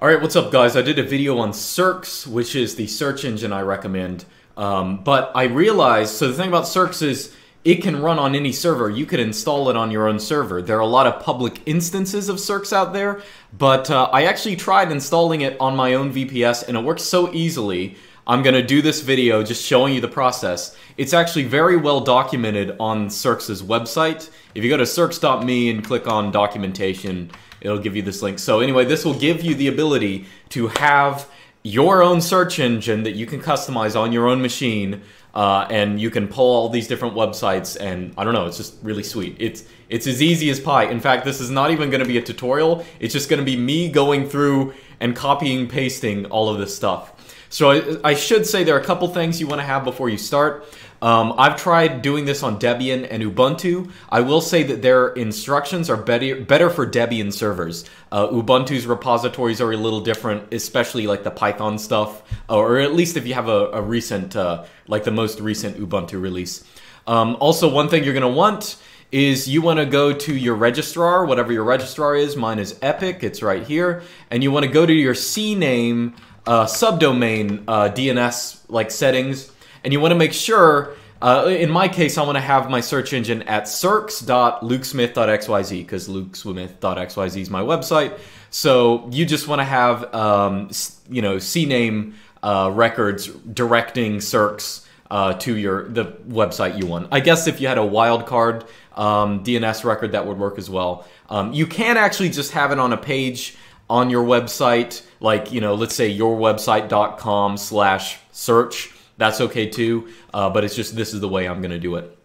Alright, what's up guys? I did a video on Searx, which is the search engine I recommend. Um, but I realized, so the thing about Searx is it can run on any server. You could install it on your own server. There are a lot of public instances of Searx out there, but uh, I actually tried installing it on my own VPS and it works so easily. I'm going to do this video just showing you the process. It's actually very well documented on Searx's website. If you go to searx.me and click on documentation, it'll give you this link. So anyway, this will give you the ability to have your own search engine that you can customize on your own machine, uh, and you can pull all these different websites. And I don't know, it's just really sweet. It's it's as easy as pie. In fact, this is not even going to be a tutorial. It's just going to be me going through and copying, pasting all of this stuff. So I, I should say there are a couple things you want to have before you start. Um, I've tried doing this on Debian and Ubuntu. I will say that their instructions are better, better for Debian servers. Uh, Ubuntu's repositories are a little different, especially like the Python stuff, or at least if you have a, a recent, uh, like the most recent Ubuntu release. Um, also, one thing you're going to want is you want to go to your registrar, whatever your registrar is. Mine is Epik, it's right here. And you want to go to your CNAME uh, subdomain uh, DNS like settings and you want to make sure, uh, in my case, I want to have my search engine at searx.lukesmith.xyz because lukesmith.xyz is my website. So you just want to have, um, you know, CNAME uh, records directing Searx uh, to your the website you want. I guess if you had a wildcard um, DNS record, that would work as well. Um, you can actually just have it on a page on your website, like you know, let's say yourwebsite.com slash search that's okay too. Uh, but it's just this is the way I'm going to do it.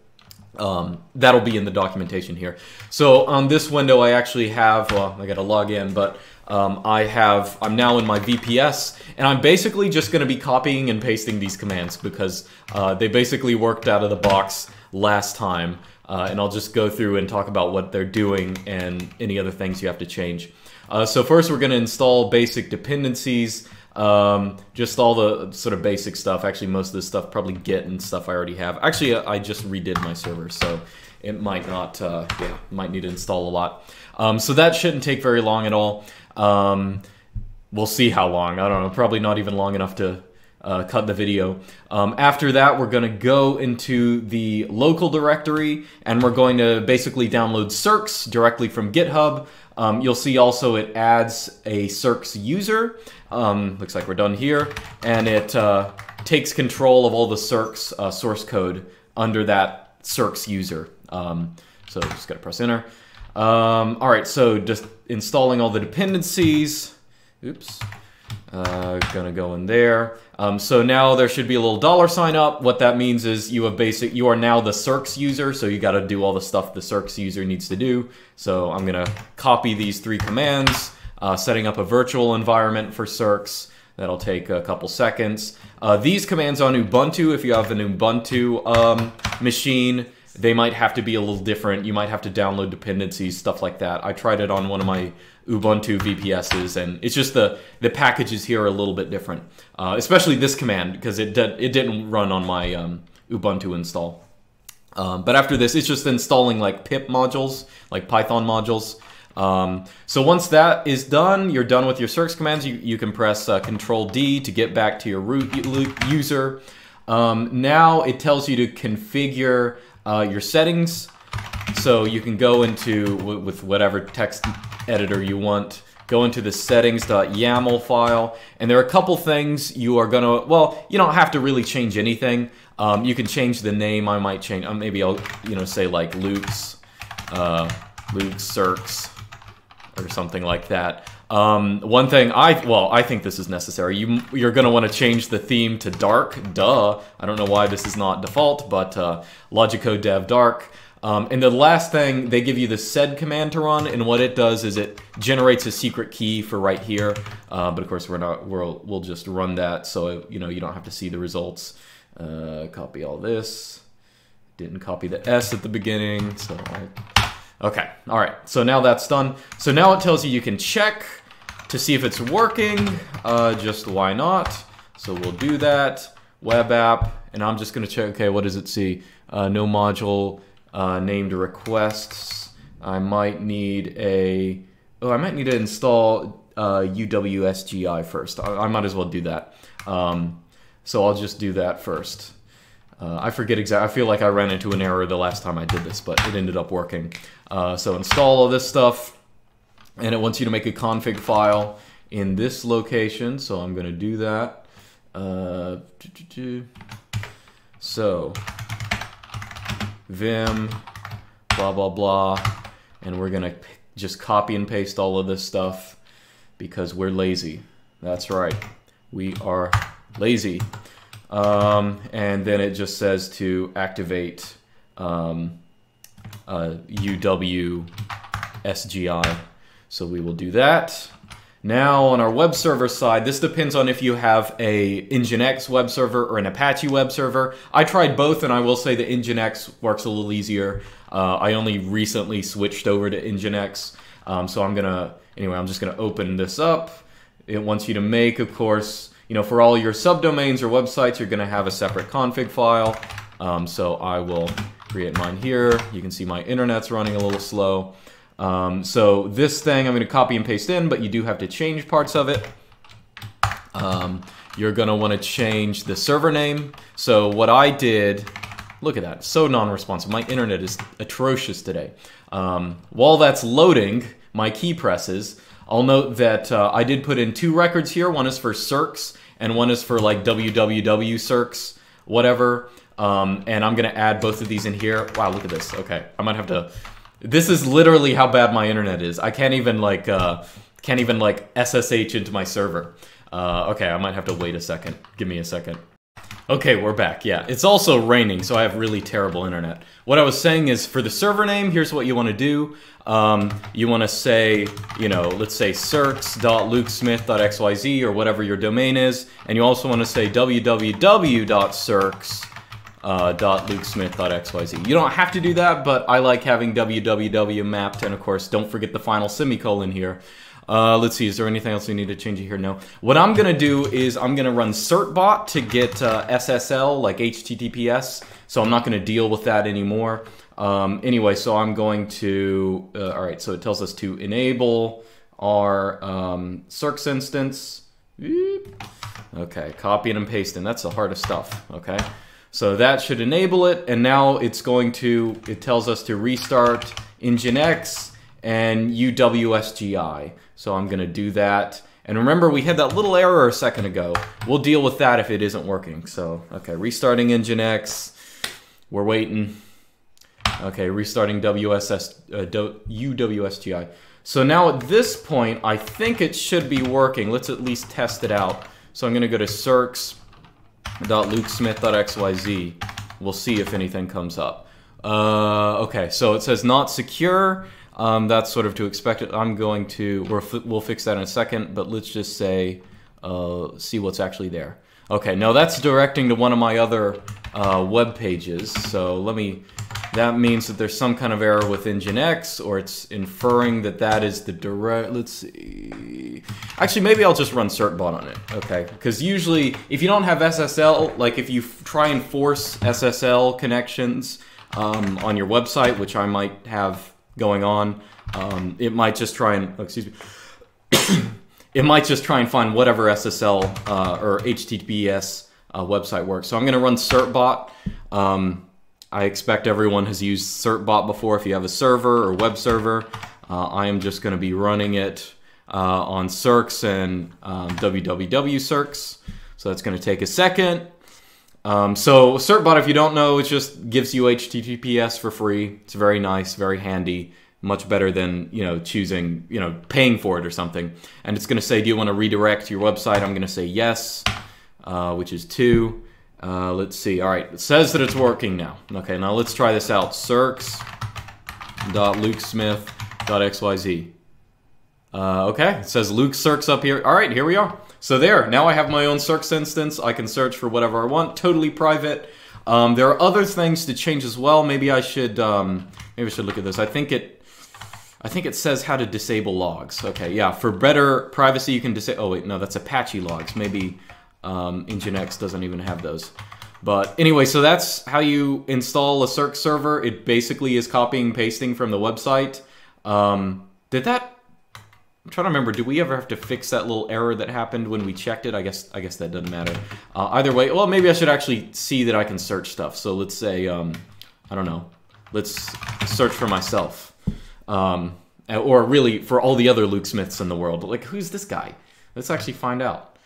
Um, that'll be in the documentation here. So on this window, I actually have, well, I got to log in, but um, I have, I'm now in my VPS, and I'm basically just going to be copying and pasting these commands because uh, they basically worked out of the box last time. Uh, and I'll just go through and talk about what they're doing and any other things you have to change. Uh, so first we're going to install basic dependencies. Um, just all the sort of basic stuff. Actually, most of this stuff probably Git and stuff I already have. Actually, I just redid my server, so it might not, uh, yeah, might need to install a lot. Um, so that shouldn't take very long at all. Um, we'll see how long. I don't know. Probably not even long enough to uh, cut the video. Um, after that, we're going to go into the local directory and we're going to basically download Searx directly from GitHub. Um, you'll see also it adds a Searx user. Um, looks like we're done here. And it uh, takes control of all the Searx uh, source code under that Searx user. Um, so just got to press enter. Um, all right, so just installing all the dependencies. Oops. Uh, gonna go in there. Um, so now there should be a little dollar sign up. What that means is you have basic. You are now the Searx user, so you got to do all the stuff the Searx user needs to do. So I'm gonna copy these three commands, uh, setting up a virtual environment for Searx. That'll take a couple seconds. Uh, these commands on Ubuntu, if you have an Ubuntu um, machine, they might have to be a little different. You might have to download dependencies, stuff like that. I tried it on one of my Ubuntu VPSs, and it's just the the packages here are a little bit different. Uh, especially this command because it did, it didn't run on my um, Ubuntu install. Um, but after this, it's just installing like pip modules, like Python modules. Um, so once that is done, you're done with your Searx commands. You, you can press uh, Control D to get back to your root user. Um, now it tells you to configure uh, your settings. So you can go into with whatever text editor you want. Go into the settings.yaml file, and there are a couple things you are gonna. Well, you don't have to really change anything. Um, you can change the name. I might change. Uh, maybe I'll you know say like Luke's, uh, Luke's Searx, or something like that. Um, one thing I well I think this is necessary. You you're gonna want to change the theme to dark. Duh. I don't know why this is not default, but uh, Logico Dev Dark. Um, and the last thing, they give you the sed command to run, and what it does is it generates a secret key for right here. Uh, but of course, we're not. We'll we'll just run that, so you know you don't have to see the results. Uh, copy all this. Didn't copy the S at the beginning, so okay. All right. So now that's done. So now it tells you you can check to see if it's working. Uh, just why not? So we'll do that. Web app, and I'm just gonna check. Okay, what does it see? Uh, no module uh, named requests. I might need a, oh, I might need to install uh, UWSGI first. I, I, might as well do that. Um, so I'll just do that first. Uh, I forget exactly. I feel like I ran into an error the last time I did this, but it ended up working. Uh, so install all this stuff, and it wants you to make a config file in this location. So I'm going to do that. Uh, so vim blah blah blah, and we're going to just copy and paste all of this stuff because we're lazy. That's right. We are lazy. Um, and then it just says to activate um, uh, UW SGI. So we will do that. Now on our web server side, this depends on if you have a Nginx web server or an Apache web server. I tried both and I will say the Nginx works a little easier. Uh, I only recently switched over to Nginx. Um, so I'm gonna, anyway, I'm just gonna open this up. It wants you to make, of course, you know, for all your subdomains or websites, you're gonna have a separate config file. Um, so I will create mine here. You can see my internet's running a little slow. Um, so this thing I'm gonna copy and paste in, but you do have to change parts of it. Um, you're gonna wanna change the server name. So what I did, look at that, so non-responsive. My internet is atrocious today. Um, while that's loading my key presses, I'll note that uh, I did put in two records here. One is for searx and one is for like www searx, whatever. Um, and I'm gonna add both of these in here. Wow, look at this. Okay, I might have to. This is literally how bad my internet is. I can't even like uh, can't even like SSH into my server. Uh, okay, I might have to wait a second. Give me a second. Okay, we're back. Yeah, it's also raining, so I have really terrible internet. What I was saying is for the server name, here's what you want to do. Um, you want to say, you know, let's say searx.lukesmith.xyz or whatever your domain is, and you also want to say www.searx.lukesmith.xyz. Uh, you don't have to do that, but I like having www mapped, and of course, don't forget the final semicolon here. Uh, let's see, is there anything else we need to change here? No. What I'm going to do is I'm going to run certbot to get uh, SSL, like HTTPS, so I'm not going to deal with that anymore. Um, anyway, so I'm going to, uh, all right, so it tells us to enable our um, searx instance. Okay, copying and pasting, that's the hardest stuff, okay? So that should enable it, and now it's going to, it tells us to restart Nginx and UWSGI. So I'm gonna do that. And remember, we had that little error a second ago. We'll deal with that if it isn't working. So, okay, restarting Nginx. We're waiting. Okay, restarting WSS, uh, UWSGI. So now at this point, I think it should be working. Let's at least test it out. So I'm gonna go to searx.lukesmith.xyz. We'll see if anything comes up. Uh, okay, so it says not secure. Um, that's sort of to expect it. I'm going to, we will fix that in a second, but let's just say, uh, see what's actually there. Okay, now that's directing to one of my other uh, web pages. So let me, that means that there's some kind of error with Nginx, or it's inferring that that is the direct, let's see. Actually, maybe I'll just run certbot on it, okay? Because usually, if you don't have SSL, like if you try and force SSL connections um, on your website, which I might have going on. Um, it might just try and, oh, excuse me, it might just try and find whatever SSL uh, or HTTPS uh, website works. So I'm going to run certbot. Um, I expect everyone has used certbot before if you have a server or web server. Uh, I am just going to be running it on Searx and um, www. So that's going to take a second. Um, so certbot, if you don't know, it just gives you HTTPS for free. It's very nice, very handy, much better than you know choosing, you know, paying for it or something. And it's going to say, do you want to redirect your website? I'm going to say yes, uh, which is two. Uh, let's see. All right, it says that it's working now. Okay, now let's try this out. Searx.lukesmith.xyz. Uh, okay, it says Luke Searx up here. All right, here we are. So there, now I have my own Searx instance. I can search for whatever I want, totally private. Um, there are other things to change as well. Maybe I should um, maybe I should look at this. I think it I think it says how to disable logs. Okay, yeah, for better privacy you can disable. Oh wait, no, that's Apache logs. Maybe um, Nginx doesn't even have those. But anyway, so that's how you install a Circ server. It basically is copying pasting from the website. Um, did that I'm trying to remember. Do we ever have to fix that little error that happened when we checked it? I guess I guess that doesn't matter. Uh, either way, well, maybe I should actually see that I can search stuff. So let's say, um, I don't know. Let's search for myself, um, or really for all the other Luke Smiths in the world. Like, who's this guy? Let's actually find out.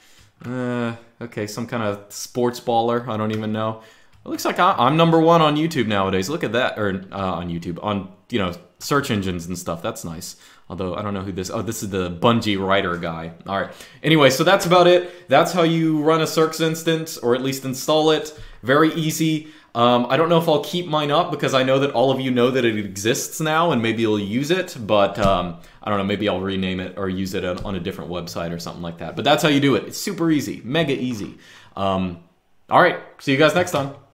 Uh, okay, some kind of sports baller. I don't even know. It looks like I'm number one on YouTube nowadays. Look at that, or uh, on YouTube, on you know search engines and stuff. That's nice. Although I don't know who this. Oh, this is the Bungie writer guy. All right. Anyway, so that's about it. That's how you run a Searx instance, or at least install it. Very easy. Um, I don't know if I'll keep mine up because I know that all of you know that it exists now, and maybe you'll use it. But um, I don't know. Maybe I'll rename it or use it on a different website or something like that. But that's how you do it. It's super easy, mega easy. Um, all right. See you guys next time.